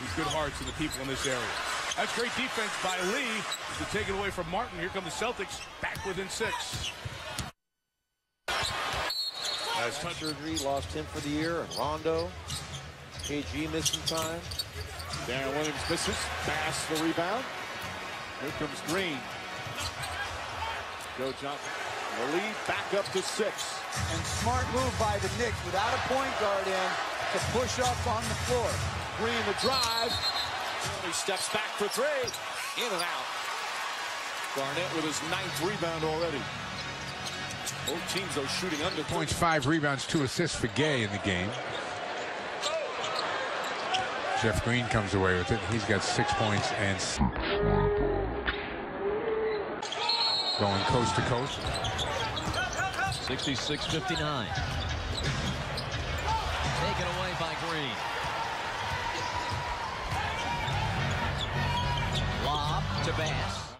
with good hearts and the people in this area. That's great defense by Lee to take it away from Martin. Here come the Celtics back within six. As surgery lost him for the year, and Rondo, KG missing time. Deron Williams misses. Pass the rebound. Here comes Green. Joe Johnson. The lead back up to six. And smart move by the Knicks without a point guard in to push up on the floor. Green the drive. He steps back for three. In and out. Garnett with his ninth rebound already. Both teams are shooting under Points, five rebounds, two assists for Gay in the game. Jeff Green comes away with it. He's got six points and going coast to coast. 66-59. Taken away by Green. To Bass.